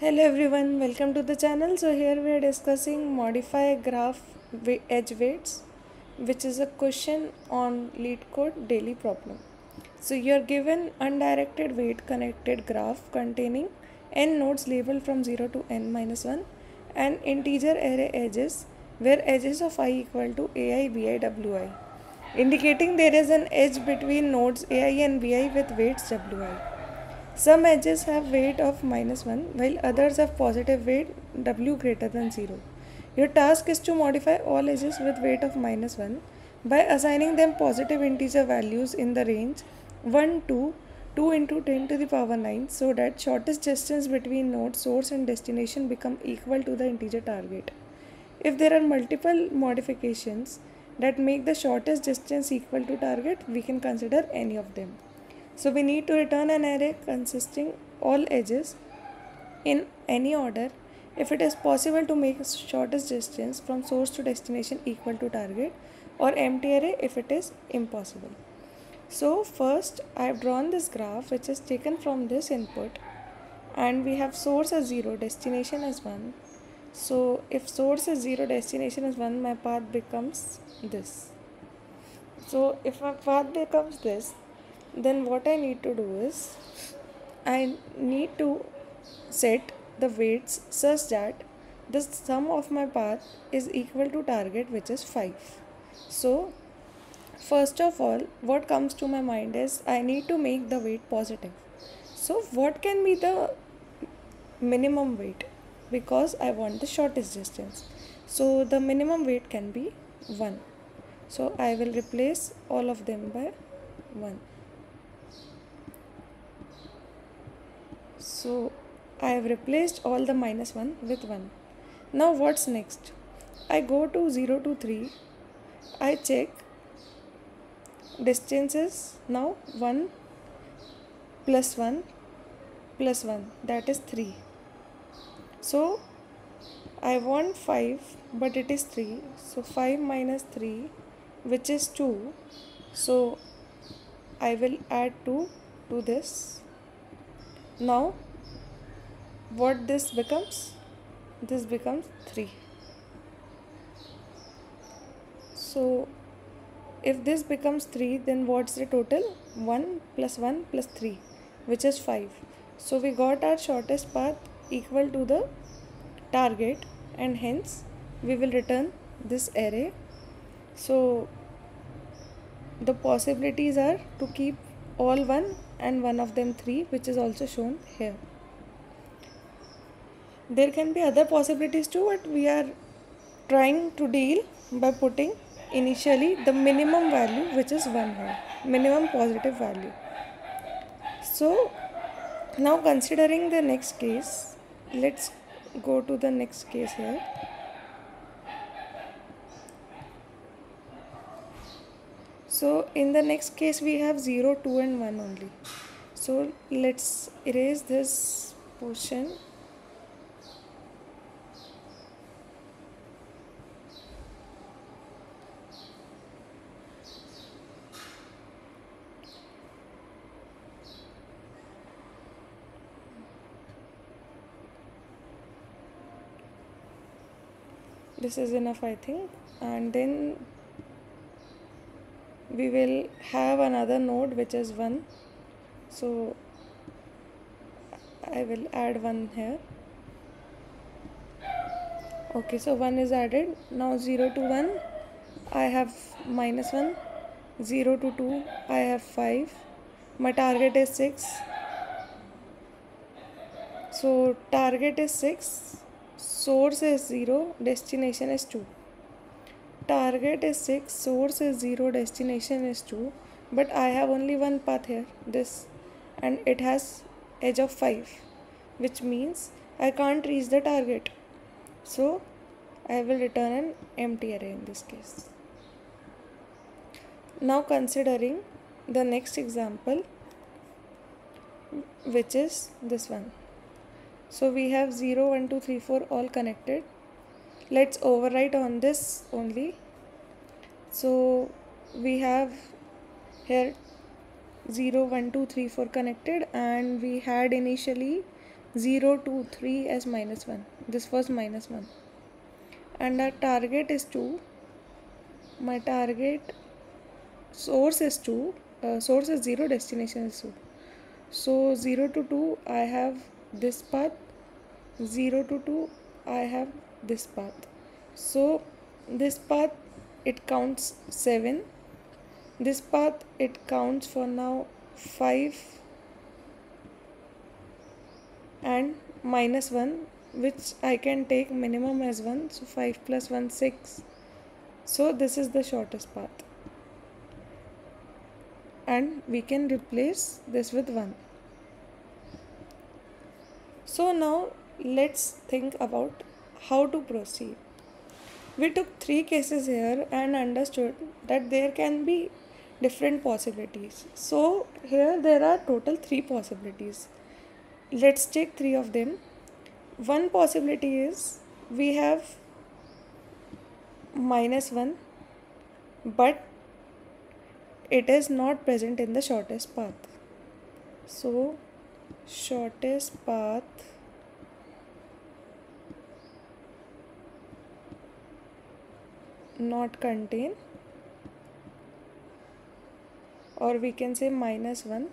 Hello everyone, welcome to the channel. So here we are discussing modify graph edge weights, which is a question on lead code daily problem. So you are given undirected weight connected graph containing n nodes labeled from 0 to n minus 1 and integer array edges where edges of i equal to ai bi wi indicating there is an edge between nodes ai and bi with weights wi. Some edges have weight of minus 1 while others have positive weight w greater than 0. Your task is to modify all edges with weight of minus 1 by assigning them positive integer values in the range 1 to 2 into 10 to the power 9 so that shortest distance between node source and destination become equal to the integer target. If there are multiple modifications that make the shortest distance equal to target, we can consider any of them. So we need to return an array consisting all edges in any order. If it is possible to make shortest distance from source to destination equal to target or empty array if it is impossible. So first I have drawn this graph which is taken from this input and we have source as 0 destination as 1 so if source is 0 destination is 1 my path becomes this. So if my path becomes this then what I need to do is I need to set the weights such that the sum of my path is equal to target which is 5 so first of all what comes to my mind is I need to make the weight positive. So what can be the minimum weight? Because I want the shortest distance. So the minimum weight can be 1 so I will replace all of them by 1 So I have replaced all the minus 1 with 1. Now what's next? I go to 0 to 3. I check distances now 1 plus 1 plus 1 that is 3. So I want 5 but it is 3. So 5 minus 3 which is 2. So I will add 2 to this now what this becomes? This becomes 3 so if this becomes 3 then what's the total? 1 plus 1 plus 3 which is 5 so we got our shortest path equal to the target and hence we will return this array. So the possibilities are to keep all 1 and one of them 3 which is also shown here. There can be other possibilities too but we are trying to deal by putting initially the minimum value which is 1 here minimum positive value. So now considering the next case let's go to the next case here so in the next case we have 0 2 and 1 only. So let's erase this portion. This is enough i think. And then we will have another node which is 1 so I will add 1 here. Okay so 1 is added. Now 0 to 1 I have minus 1 0 to 2 I have 5 my target is 6 so target is 6 source is 0 destination is 2 target is 6 source is 0 destination is 2 but I have only one path here this and it has edge of 5 which means I can't reach the target. So I will return an empty array in this case. Now considering the next example which is this one. So we have 0 1 2 3 4 all connected let's overwrite on this only. So we have here 0 1 2 3 4 connected and we had initially 0 2 3 as minus 1 this was minus 1 and our target is 2 my target source is 2 uh, source is 0 destination is 2 so 0 to 2 i have this path. 0 to 2 i have this path. So this path it counts 7 this path it counts for now 5 and minus 1 which I can take minimum as 1 so 5 plus 1 6 so this is the shortest path. And we can replace this with 1 so now let's think about how to proceed. We took three cases here and understood that there can be different possibilities. So here there are total three possibilities. Let's take three of them. One possibility is we have minus 1 but it is not present in the shortest path. So shortest path not contain. Or we can say minus 1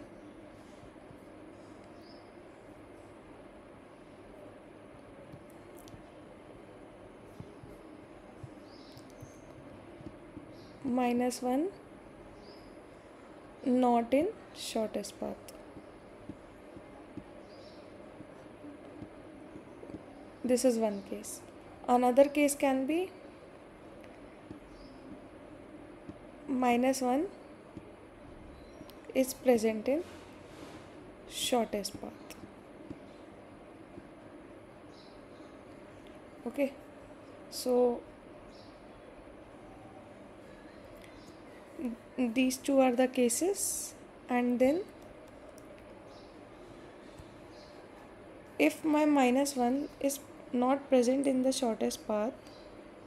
minus 1 not in shortest path. This is one case. Another case can be minus 1 is present in shortest path. Okay? So these two are the cases and then if my minus 1 is not present in the shortest path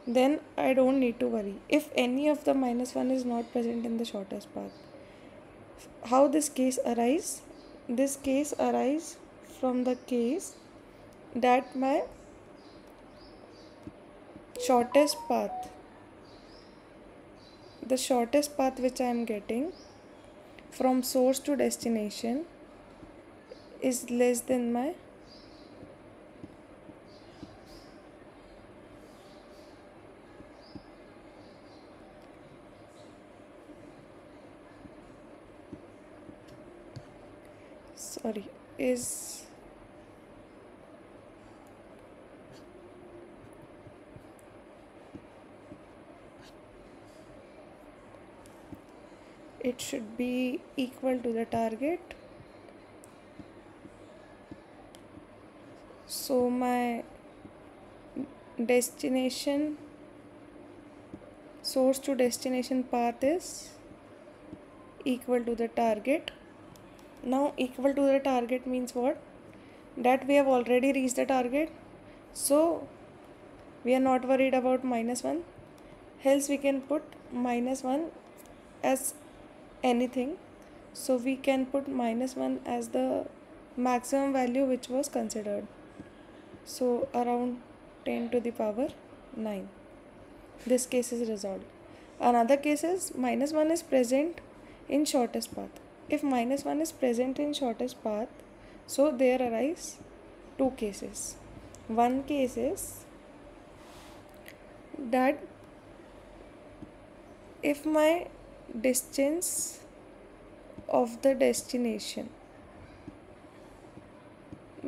then I don't need to worry. If any of the minus 1 is not present in the shortest path how this case arise? This case arise from the case that my shortest path the shortest path which I am getting from source to destination is less than my is it should be equal to the target. So my destination source to destination path is equal to the target now equal to the target means what? That we have already reached the target. So we are not worried about minus 1 else we can put minus 1 as anything. So we can put minus 1 as the maximum value which was considered. So around 10 to the power 9 this case is resolved. Another case is minus 1 is present in shortest path if minus 1 is present in shortest path so there arise two cases. One case is that if my distance of the destination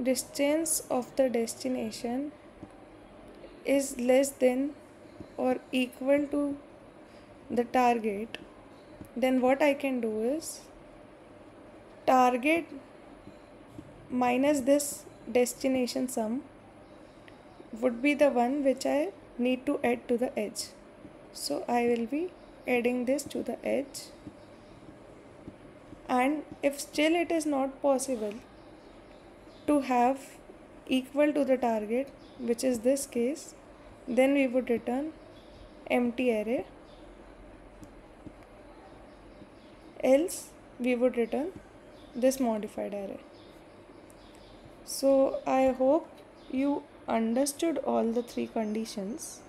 distance of the destination is less than or equal to the target then what I can do is target minus this destination sum would be the one which I need to add to the edge. So I will be adding this to the edge. And if still it is not possible to have equal to the target which is this case then we would return empty array. Else we would return this modified array. So i hope you understood all the three conditions.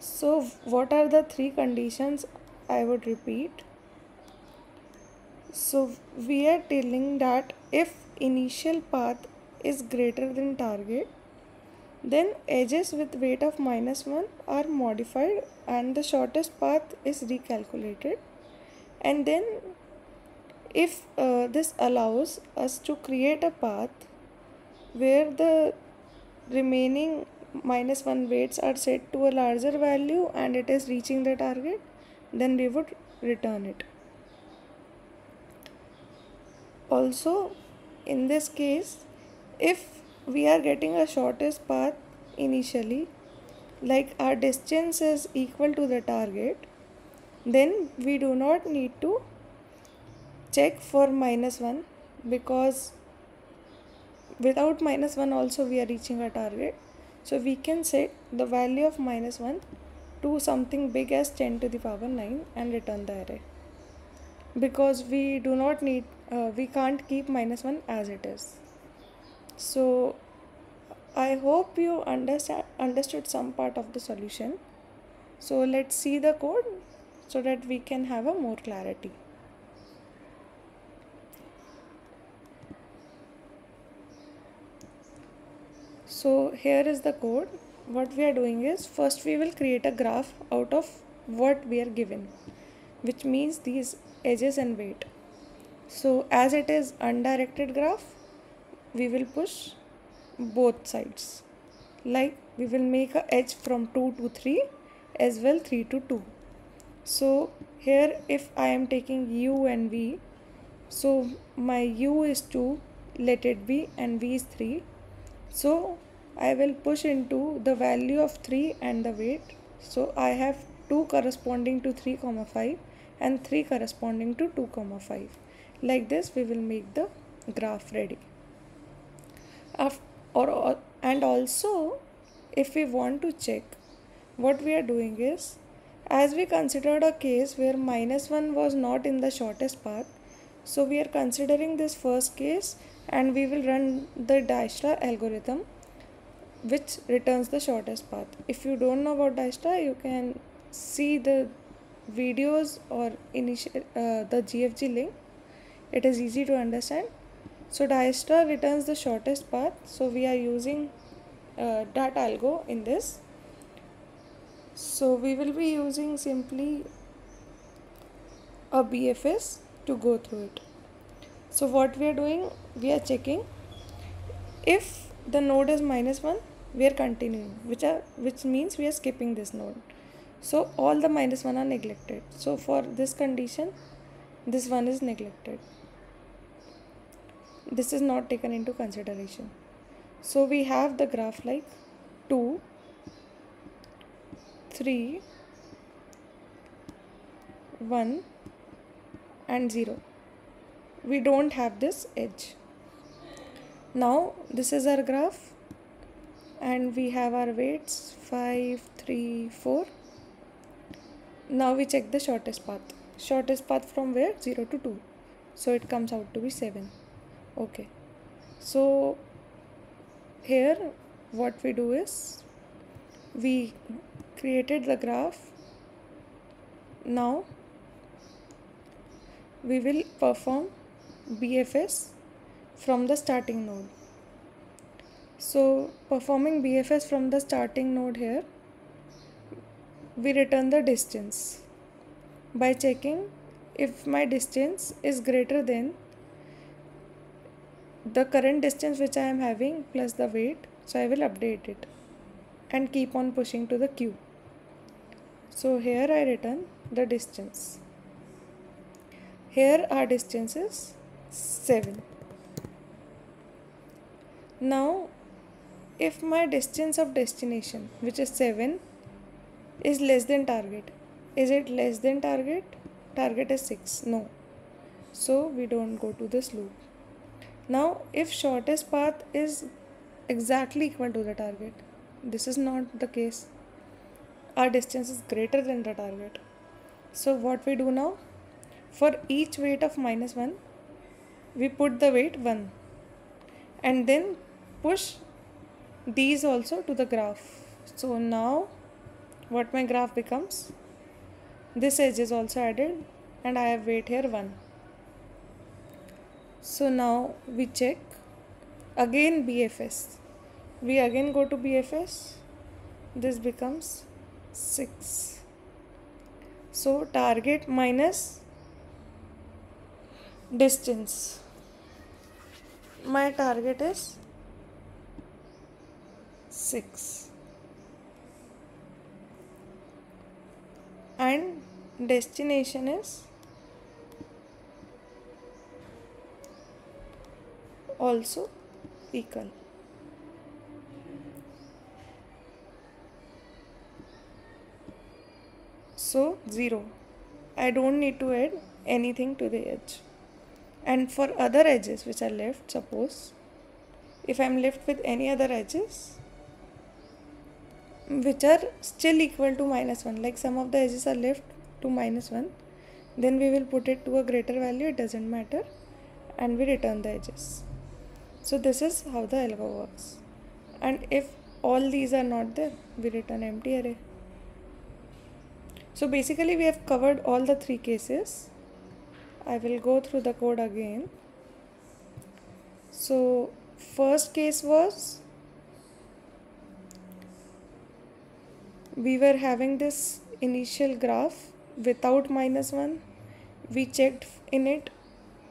So what are the three conditions? I would repeat. So we are telling that if initial path is greater than target then edges with weight of minus 1 are modified and the shortest path is recalculated. And then if uh, this allows us to create a path where the remaining minus 1 weights are set to a larger value and it is reaching the target then we would return it. Also in this case if we are getting a shortest path initially like our distance is equal to the target then we do not need to check for minus 1 because without minus 1 also we are reaching our target so we can set the value of minus 1 to something big as 10 to the power 9 and return the array because we do not need uh, we can't keep minus 1 as it is so I hope you understand understood some part of the solution. So let's see the code so that we can have a more clarity. So here is the code. What we are doing is first we will create a graph out of what we are given which means these edges and weight. So as it is undirected graph we will push both sides like we will make a edge from 2 to 3 as well 3 to 2 so here if I am taking u and v so my u is 2 let it be and v is 3 so I will push into the value of 3 and the weight. So I have 2 corresponding to 3 comma 5 and 3 corresponding to 2 comma 5 like this we will make the graph ready. Or, or and also if we want to check what we are doing is as we considered a case where minus 1 was not in the shortest path so we are considering this first case and we will run the Dijkstra algorithm which returns the shortest path if you don't know about Dijkstra you can see the videos or initial uh, the GFG link it is easy to understand so Dijkstra returns the shortest path. So we are using uh, that algo in this. So we will be using simply a BFS to go through it. So what we are doing, we are checking if the node is minus 1, we are continuing, which are which means we are skipping this node. So all the minus 1 are neglected. So for this condition, this one is neglected. This is not taken into consideration. So we have the graph like 2 3 1 and 0 we don't have this edge. Now this is our graph and we have our weights 5 3 4 now we check the shortest path. Shortest path from where? 0 to 2 so it comes out to be 7 okay. So here what we do is we created the graph. Now we will perform BFS from the starting node so performing BFS from the starting node here we return the distance by checking if my distance is greater than the current distance which I am having plus the weight. So I will update it and keep on pushing to the queue so here I return the distance. Here our distance is 7 now if my distance of destination which is 7 is less than target is it less than target? Target is 6 no. So we don't go to this loop. Now if shortest path is exactly equal to the target this is not the case. Our distance is greater than the target. So what we do now? For each weight of minus 1 we put the weight 1 and then push these also to the graph. So now what my graph becomes? This edge is also added and I have weight here 1 so now we check. Again BFS we again go to BFS this becomes 6 so target minus distance. My target is 6 and destination is also equal so 0 I don't need to add anything to the edge. And for other edges which are left suppose if I'm left with any other edges which are still equal to minus 1 like some of the edges are left to minus 1 then we will put it to a greater value it doesn't matter and we return the edges. So this is how the algo works. And if all these are not there we return empty array. So basically we have covered all the three cases. I will go through the code again. So first case was we were having this initial graph without minus 1 we checked in it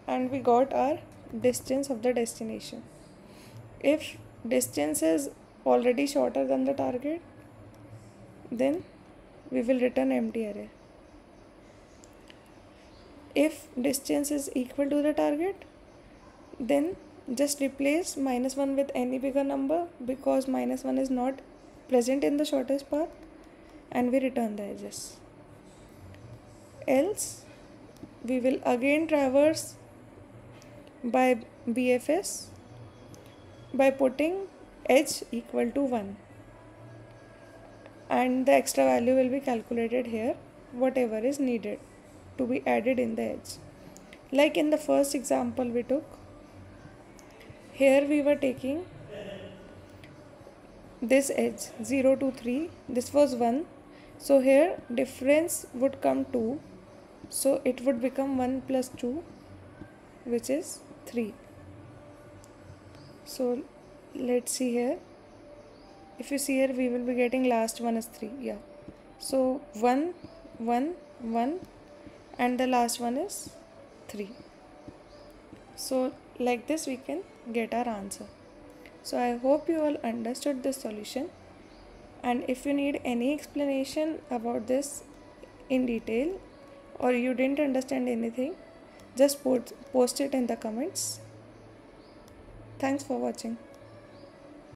and we got our distance of the destination. If distance is already shorter than the target then we will return empty array. If distance is equal to the target then just replace minus 1 with any bigger number because minus 1 is not present in the shortest path and we return the edges. Else we will again traverse by BFS by putting edge equal to 1 and the extra value will be calculated here whatever is needed to be added in the edge. Like in the first example we took here we were taking this edge 0 to 3 this was 1 so here difference would come 2 so it would become 1 plus 2 which is 3 so let's see here. If you see here we will be getting last one is 3 yeah. So 1 1 1 and the last one is 3 so like this we can get our answer. So i hope you all understood this solution and if you need any explanation about this in detail or you didn't understand anything just post, post it in the comments. Thanks for watching